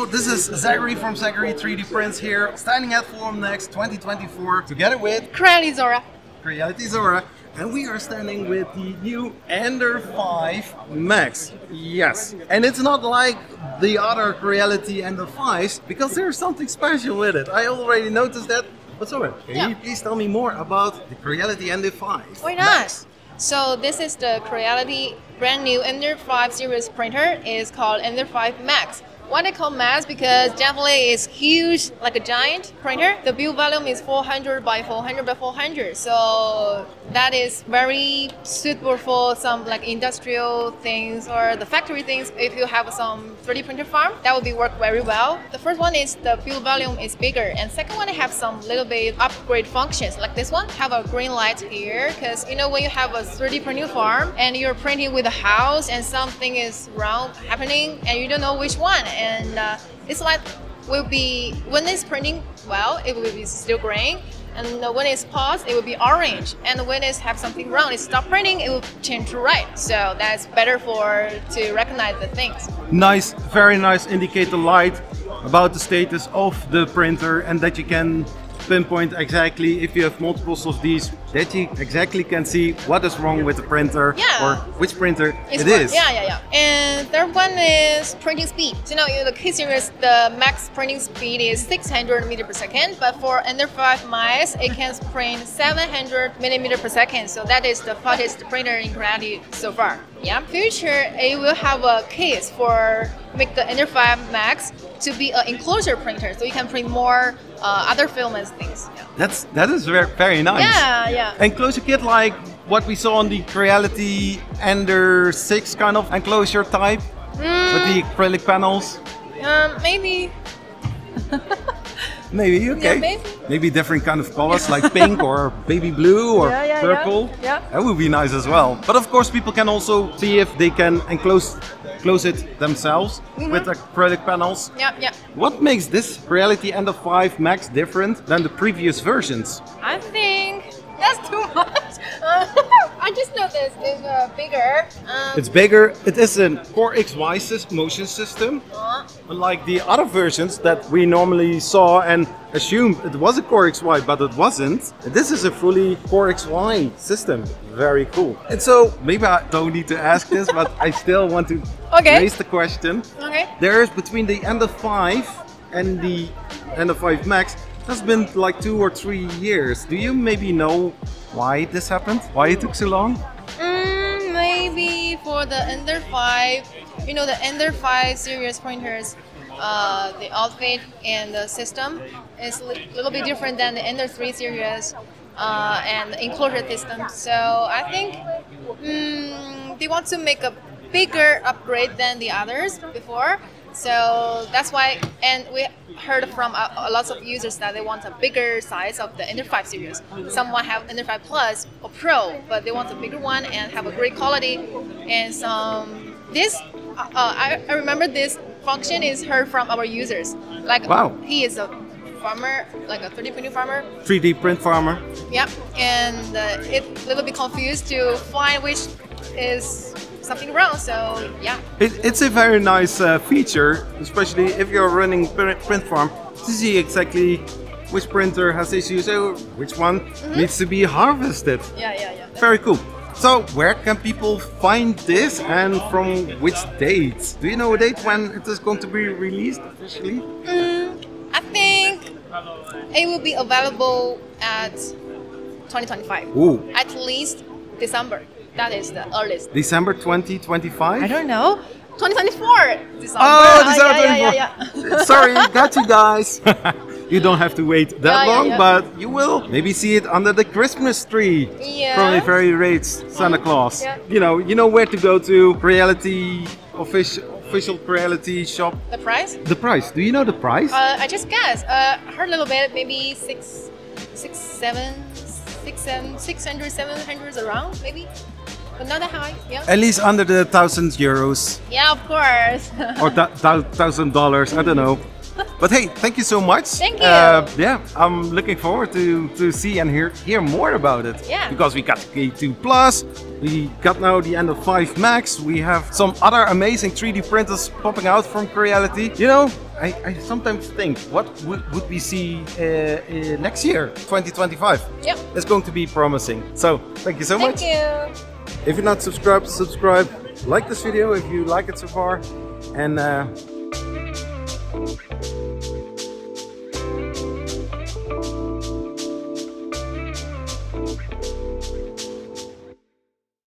Hello, this is Zachary from Zachary 3D Prints here, standing at Formnext 2024 together with Creality Zora. Creality Zora. And we are standing with the new Ender 5 Max. Yes. And it's not like the other Creality Ender 5s because there's something special with it. I already noticed that. What's over? Can Yeah. you please tell me more about the Creality Ender 5? Why not? So this is the Creality brand new Ender 5 series printer. It's called Ender 5 Max. Why they call mass Because definitely it's huge, like a giant printer. The build volume is 400 by 400 by 400. So that is very suitable for some like industrial things or the factory things. If you have some 3D printer farm, that would be work very well. The first one is the build volume is bigger, and second one have some little bit upgrade functions. Like this one, have a green light here, because you know when you have a 3D printing farm and you're printing with a house and something is wrong happening and you don't know which one, and uh, it's like will be when it's printing well, it will be still green. And when it's paused, it will be orange. And when it's have something wrong, it stop printing, it will change to red. So that's better for to recognize the things. Nice, very nice indicator light about the status of the printer and that you can pinpoint exactly if you have multiples of these that you exactly can see what is wrong with the printer Yeah. or which printer It's it one- is. Yeah, yeah, yeah. And third one is printing speed. So now in the K series, the max printing speed is 600 meter per second, but for Ender 5 miles, it can print 700 millimeter per second. So that is the fastest printer in Creality so far. Yeah. Future, it will have a case for make the Ender 5 Max to be an enclosure printer, so you can print more uh, other film and things. Yeah. That's that is very very nice. Yeah, yeah. Enclosure kit like what we saw on the Creality Ender 6 kind of enclosure type with the acrylic panels. Um, maybe. Maybe okay. maybe. different kind of colors like pink or baby blue or Yeah, yeah, yeah. purple. Yeah. That would be nice as well. But of course, people can also see if they can enclose close it themselves Mm-hmm. with acrylic panels. Yeah, yeah. What makes this Creality Ender 5 Max different than the previous versions? I think that's too much. I just noticed it's uh, bigger. Um, It's bigger. It is a Core XY sys- motion system. uh, Unlike the other versions that we normally saw and assumed it was a Core XY, but it wasn't. This is a fully Core XY system. Very cool. And so, maybe I don't need to ask this, but I still want to Okay. raise the question. okay. There is between the Ender 5 and the Ender 5 Max, That's been like two or three years. Do you maybe know why this happened? Why it took so long? Mm, maybe for the Ender 5, you know, the Ender 5 series printers, uh, the outfit and the system is a li- little bit different than the Ender 3 series uh, and enclosure system. So I think mm, they want to make a bigger upgrade than the others before. So that's why, and we heard from a, a lots of users that they want a bigger size of the Ender 5 series. Someone have Ender 5 Plus or Pro, but they want a bigger one and have a great quality. And some this, uh, uh, I, I remember this function is heard from our users. Like, Wow. he is a farmer, like a 3D printing farmer. 3D print farmer. Yep, and uh, it a little bit confused to find which is something wrong. So yeah. It, it's a very nice uh, feature, especially if you're running print, print farm, to see exactly which printer has issues, or which one needs to be harvested. Yeah, yeah, yeah. Very cool. So, where can people find this and from which date? Do you know a date when it is going to be released officially? Mm, I think it will be available at 2025. Ooh, At least December. That is the earliest. December 2025? I don't know. 2024. December. Oh, Ah, December yeah, 24. yeah, yeah, yeah. Sorry, got you guys. you don't have to wait that Yeah, yeah, long, yeah. but you will maybe see it under the Christmas tree Yeah. from a very rich Santa Claus. Yeah. You know, you know where to go to. Creality official official Creality shop. The price? The price. Do you know the price? Uh, I just guess. Uh, heard a little bit. Maybe six, six, seven, six, seven, six hundred, seven hundred around maybe, but not that high. Yeah. At least under the thousand euros Yeah, of course. or thousand dollars. I don't know. But hey, thank you so much. Thank you. Uh, yeah, I'm looking forward to to see and hear hear more about it. Yeah. Because we got K2 Plus, we got now the Ender 5 Max, we have some other amazing 3D printers popping out from Creality. You know, I, I sometimes think, what would, would we see uh, uh, next year, 2025? Yep. It's going to be promising. So, thank you so Thank much. Thank you. If you're not subscribed, subscribe. Like this video if you like it so far. And uh,